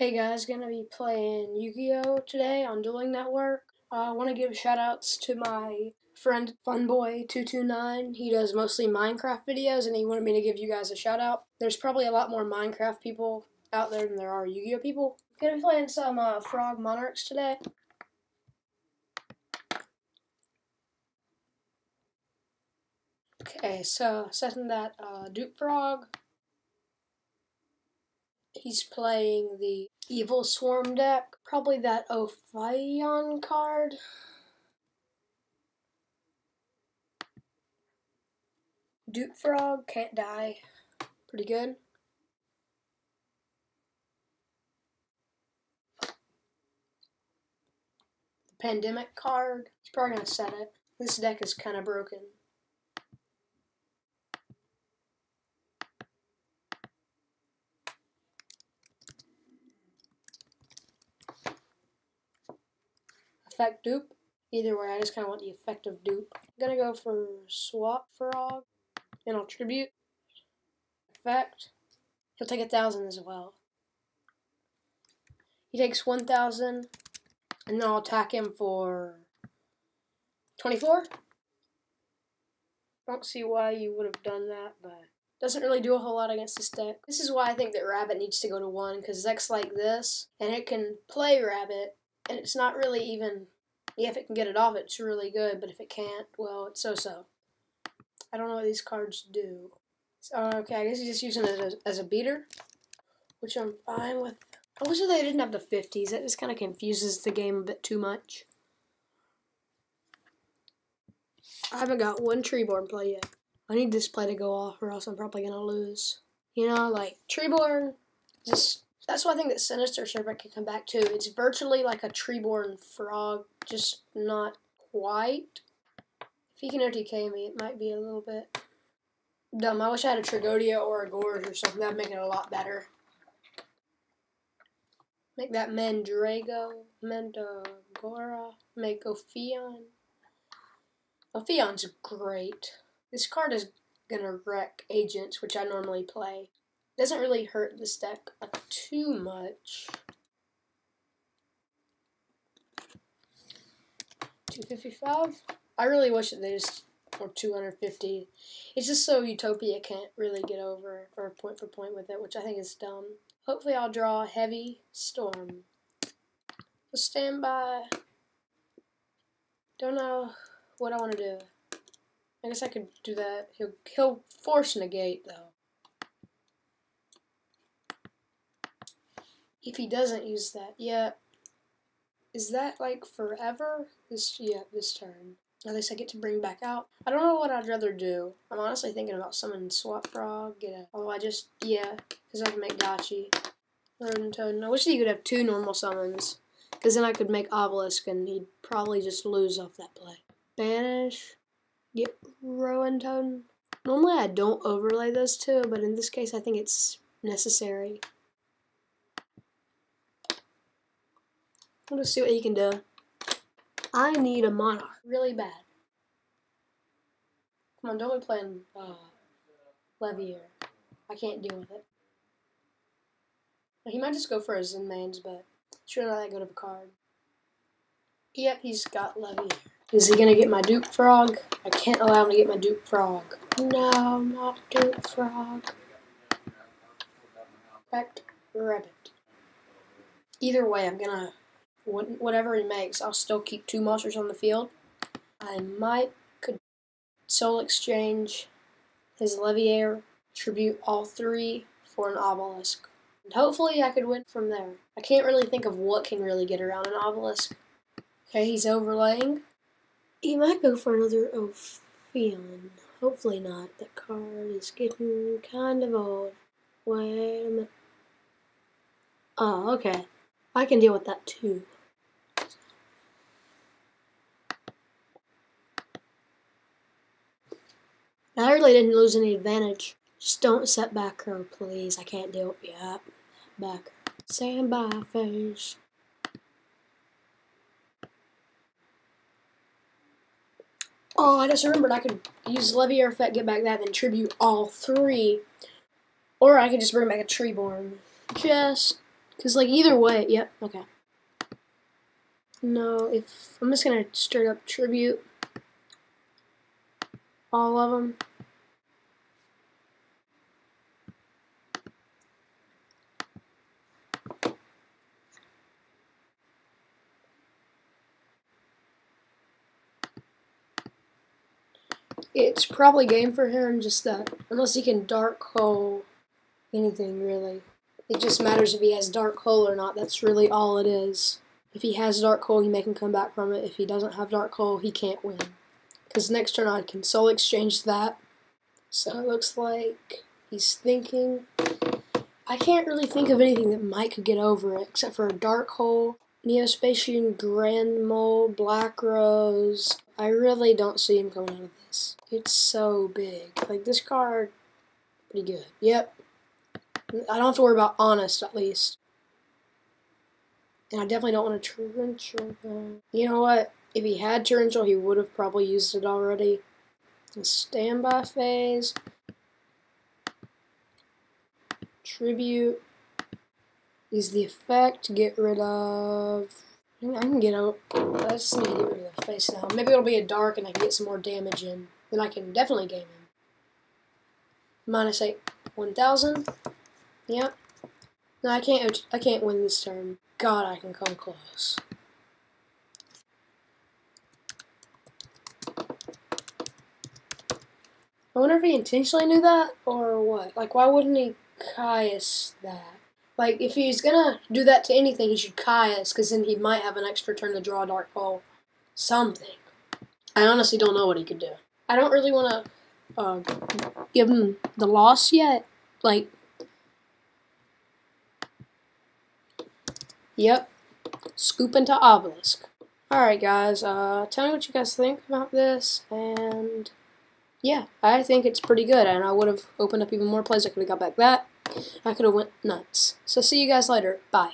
Hey guys, gonna be playing Yu-Gi-Oh today on Dueling Network. Uh, I want to give shout outs to my friend Funboy229. He does mostly Minecraft videos and he wanted me to give you guys a shout out. There's probably a lot more Minecraft people out there than there are Yu-Gi-Oh people. Gonna be playing some uh, Frog Monarchs today. Okay, so setting that uh, Duke Frog, He's playing the Evilswarm deck. Probably that Ophion card. Duke Frog, can't die. Pretty good. The Pandemic card. He's probably going to set it. This deck is kind of broken. Effect dupe. Either way, I just kind of want the effect of dupe. I'm going to go for swap frog and I'll tribute. Effect. He'll take a thousand as well. He takes 1,000 and then I'll attack him for 24. Don't see why you would have done that, but doesn't really do a whole lot against this deck. This is why I think that Rabbit needs to go to 1, because decks like this, and it can play Rabbit, and it's not really even yeah, if it can get it off, it's really good, but if it can't, well, it's so-so. I don't know what these cards do. So, okay, I guess he's just using it as, as a beater, which I'm fine with. I wish they didn't have the 50s. That just kind of confuses the game a bit too much. I haven't got one Treeborn play yet. I need this play to go off or else I'm probably going to lose. You know, like, Treeborn, just that's why I think that Sinister Serpent can come back too. It's virtually like a treeborn frog, just not quite. If he can OTK me, it might be a little bit dumb. I wish I had a Tragoedia or a Gorz or something. That'd make it a lot better. Make that Mandrago, Mandagora, make Ophion. Ophion's great. This card is gonna wreck Agents, which I normally play. Doesn't really hurt this deck too much. 255. I really wish that they just or 250. It's just so Utopia can't really get over or point for point with it, which I think is dumb. Hopefully I'll draw Heavy Storm. So stand by. Don't know what I want to do. I guess I could do that. He'll, he'll force negate, though. If he doesn't use that. Yeah. Is that like forever? This yeah, this turn. At least I get to bring back out. I don't know what I'd rather do. I'm honestly thinking about summoning Swap Frog. Get a oh I just yeah, because I can make Dachi. Toad. I wish he could have two normal summons. Because then I could make Obelisk and he'd probably just lose off that play. Banish. Get Rowan Normally I don't overlay those two, but in this case I think it's necessary. Let's see what he can do. I need a Monarch really bad. Come on, don't be playing uh, Leviair. I can't deal with it. He might just go for his Zenmaines, but sure not that good of a card. Yep, he's got Leviair. Is he gonna get my Duke Frog? I can't allow him to get my Duke Frog. No, not Duke Frog. Effect Rabbit. Either way, I'm gonna whatever he makes, I'll still keep two monsters on the field. I might could soul exchange his Leviair, tribute all three for an obelisk. And hopefully I could win from there. I can't really think of what can really get around an obelisk. Okay, he's overlaying. He might go for another Ophion. Hopefully not. That card is getting kind of old. Wait a minute. Oh, okay. I can deal with that too. I really didn't lose any advantage. Just don't set back row, please. I can't deal with yeah, back. Stand by, face. Oh, I just remembered I could use Leviair effect, get back that, then tribute all three. Or I could just bring back a Treeborn. Just Because, like, either way, yep, okay. No, if I'm just gonna straight up tribute all of them. It's probably game for him, just that unless he can dark hole anything really. It just matters if he has dark hole or not. That's really all it is. If he has dark hole, he may can come back from it. If he doesn't have dark hole, he can't win. Because next turn I can soul exchange that. So it looks like he's thinking. I can't really think of anything that Mike could get over it, except for a dark hole, Neo-Spacian Grand Mole, Black Rose. I really don't see him coming out of this. It's so big. Like this card, pretty good. Yep. I don't have to worry about honest at least. And I definitely don't want a torrential. You know what? If he had torrential, he would have probably used it already. The standby phase. Tribute is the effect to get rid of. I can get out. I just need to get rid of the face now. Maybe it'll be a dark and I can get some more damage in. Then I can definitely game him. Minus eight, one thousand. Yep. No, I can't. I can't win this turn. God, I can come close. I wonder if he intentionally knew that or what. Like, why wouldn't he Caius that? Like, if he's gonna do that to anything, he should Caius, because then he might have an extra turn to draw a Dark. Something. I honestly don't know what he could do. I don't really want to uh, give him the loss yet. Like, Yep. Scoop into obelisk. Alright guys, uh, tell me what you guys think about this, and yeah, I think it's pretty good, and I would have opened up even more plays. I could have got back that. I could have went nuts. So see you guys later. Bye.